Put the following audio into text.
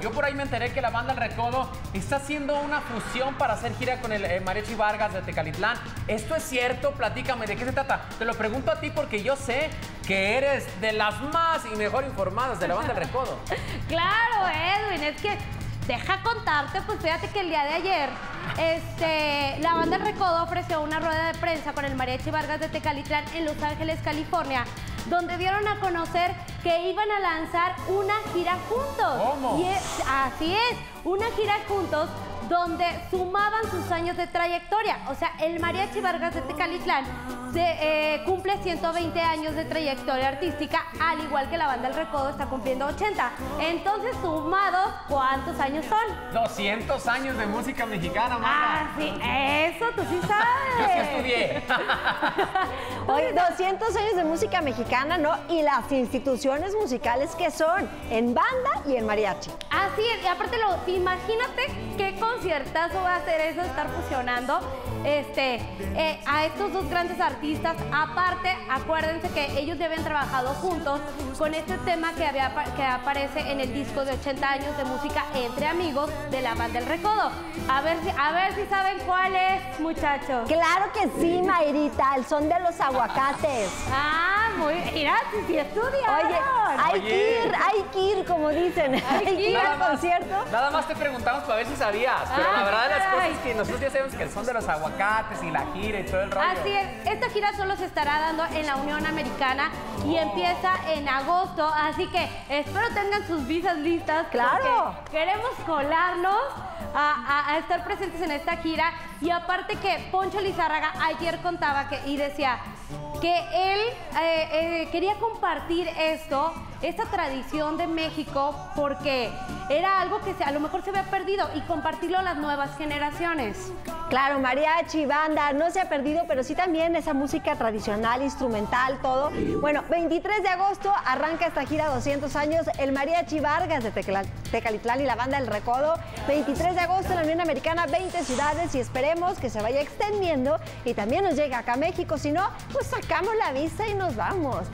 Yo por ahí me enteré que la banda El Recodo está haciendo una fusión para hacer gira con el eh, Mariachi Vargas de Tecalitlán. ¿Esto es cierto? Platícame, ¿de qué se trata? Te lo pregunto a ti porque yo sé que eres de las más y mejor informadas de la banda El Recodo. Claro, Edwin, es que deja contarte, pues fíjate que el día de ayer este, la banda El Recodo ofreció una rueda de prensa con el Mariachi Vargas de Tecalitlán en Los Ángeles, California, donde dieron a conocer que iban a lanzar una gira juntos. ¿Cómo? Y es- así es, una gira juntos donde sumaban sus años de trayectoria. O sea, el Mariachi Vargas de Tecalitlán se, eh, cumple 120 años de trayectoria artística, al igual que la banda El Recodo está cumpliendo 80. Entonces, sumados, ¿cuántos años son? 200 años de música mexicana, Ah, Marta. sí, eso tú sí sabes. Yo sí estudié. Hoy 200 años de música mexicana, ¿no? Y las instituciones musicales que son en banda y en mariachi. Así es, y aparte lo, imagínate qué conciertazo va a ser eso, estar fusionando este, eh, a estos dos grandes artistas. Aparte, acuérdense que ellos ya habían trabajado juntos con este tema que, había, que aparece en el disco de 80 años de música entre amigos de la banda El Recodo. A ver si, a ver si saben cuál es, muchachos. Claro que sí, Mayrita, el son de los aguacates. Ah, muy, mira, sí, sí estudiaron. Oye, hay Oye. que ir, hay que ir, como dicen. Hay que ir Nada al más- concierto. Nada más te preguntamos para ver si Pero Ah, la verdad de las cosas es que nosotros ya sabemos que son de los aguacates y la gira y todo el rollo. Así es, esta gira solo se estará dando en la Unión Americana y empieza en agosto, así que espero tengan sus visas listas. Claro. Queremos colarnos a, a- a estar presentes en esta gira y aparte que Poncho Lizárraga ayer contaba que, y decía que él eh, eh, quería compartir esto, esta tradición de México, porque era algo que a lo mejor se había perdido y compartirlo a las nuevas generaciones. Claro, mariachi, banda, no se ha perdido, pero sí también esa música tradicional, instrumental, todo. Bueno, 23 de agosto arranca esta gira 200 años, el Mariachi Vargas de Tecalitlán y la banda El Recodo. 23 de agosto en la Unión Americana, 20 ciudades y esperemos que se vaya extendiendo y también nos llegue acá a México. Si no, pues sacamos la visa y nos vamos.